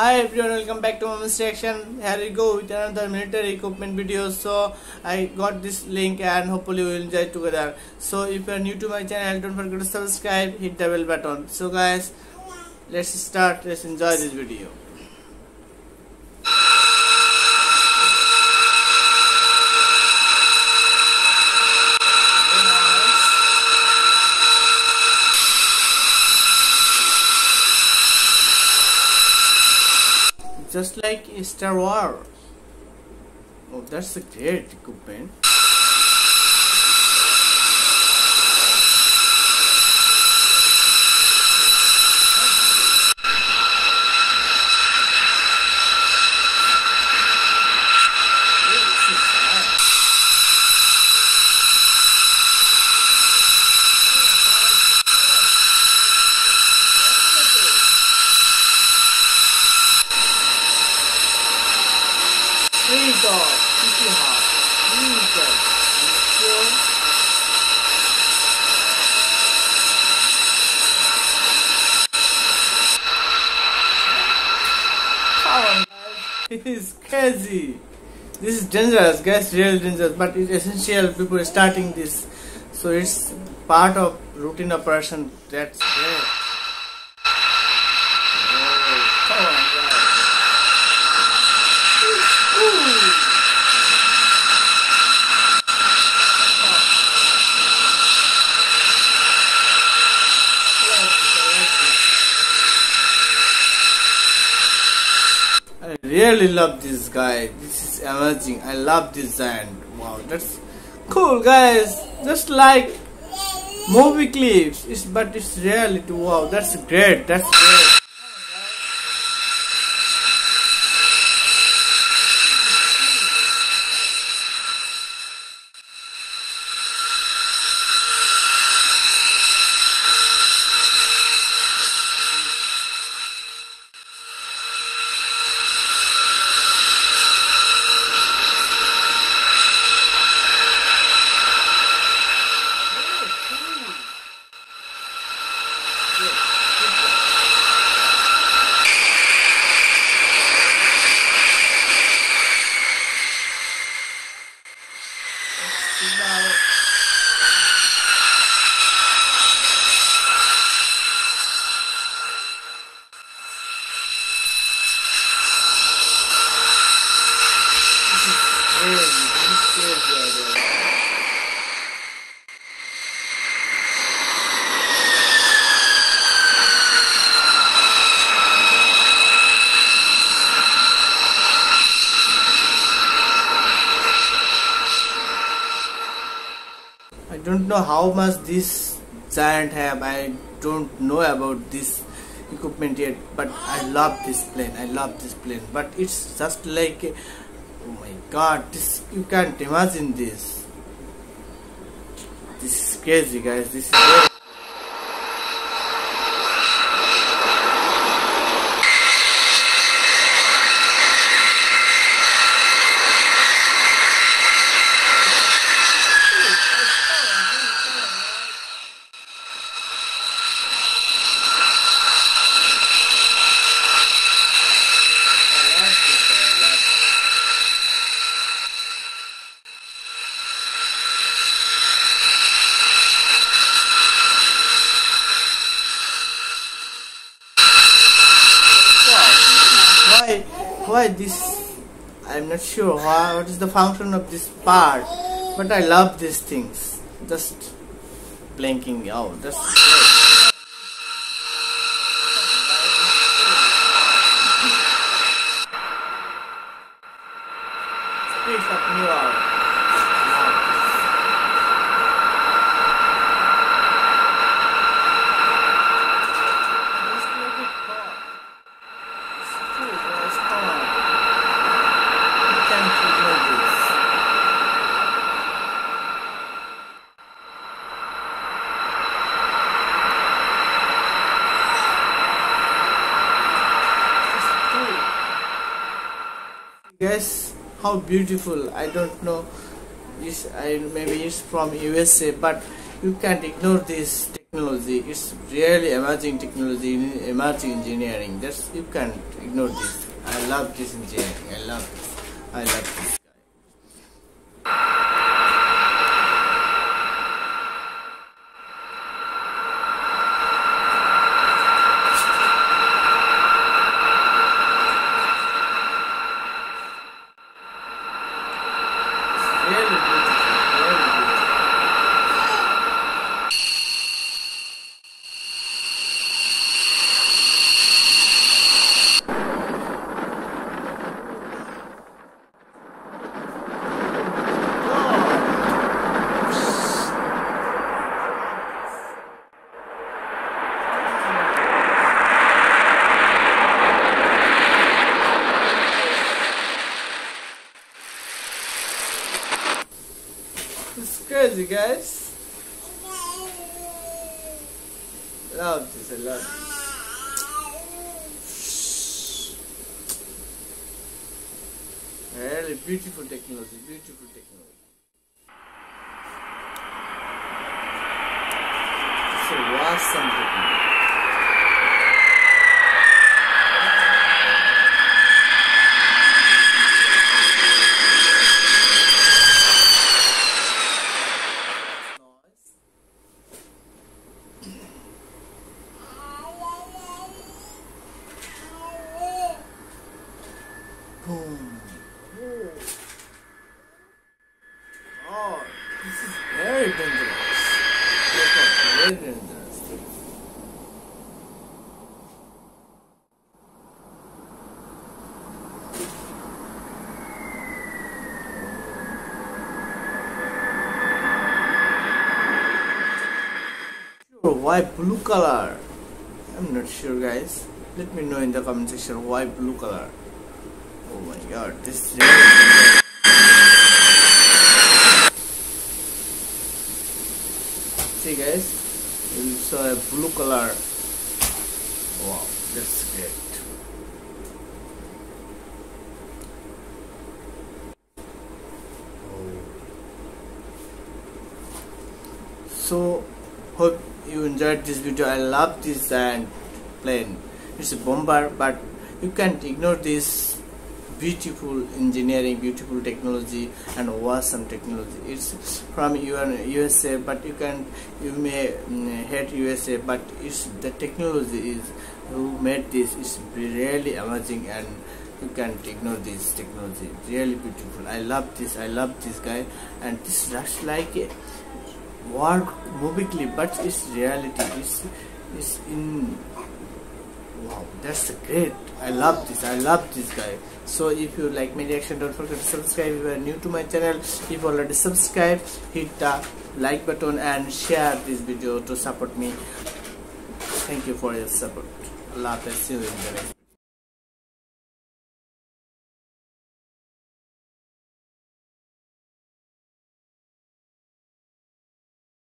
Hi everyone, welcome back to Mamun's Reaction. Here we go with another military equipment video. So I got this link and hopefully we will enjoy it together. So if you are new to my channel, don't forget to subscribe, hit the bell button. So guys, let's start. Let's enjoy this video. Just like Star Wars. Oh, that's a great equipment. Dog, Kitty Hawk, Ninja, and Pure. Come on, guys. This is crazy. This is dangerous, guys. Real dangerous, but it's essential before starting this. So it's part of routine operation. That's great. Oh, come on, guys. Ooh. I really love this guy. This is amazing. I love this giant. Wow, that's cool, guys. Just like movie clips, it's, but it's reality. Wow, that's great. That's great. about This is I don't know how much this giant have. I don't know about this equipment yet, but I love this plane. I love this plane, but it's just like, oh my god, this you can't imagine this. This is crazy, guys. This is I love this, I love this. why why this i'm not sure why, what is the function of this part but i love these things. Just blinking out that's great. Streets of New York. Guys, how beautiful! I don't know. This I maybe it's from USA, but you can't ignore this technology it's really emerging technology emerging engineering that's you can't ignore this i love this engineering i love this i love this It's crazy, guys. Love this, I love this. Really beautiful technology, beautiful technology. It's a awesome technology. Boom. Oh, this is very dangerous. Look at very dangerous. Sure, why blue color? I'm not sure guys. Let me know in the comment section why blue color. Oh my god, this is See guys, you saw a blue color. Wow, that's great. Oh. So, hope you enjoyed this video. I love this and plane. It's a bomber, but you can't ignore this beautiful engineering beautiful technology and awesome technology it's from usa but you can you may mm, hate usa but it's the technology is who made this is really amazing and you can't ignore this technology really beautiful i love this i love this guy and this is just like work movie clip but it's reality it's it's in wow that's great. I love this i love this guy. So if you like my reaction don't forget to subscribe. If you are new to my channel if you already subscribe hit the like button and share this video to support me. Thank you for your support. Allah bless you in the next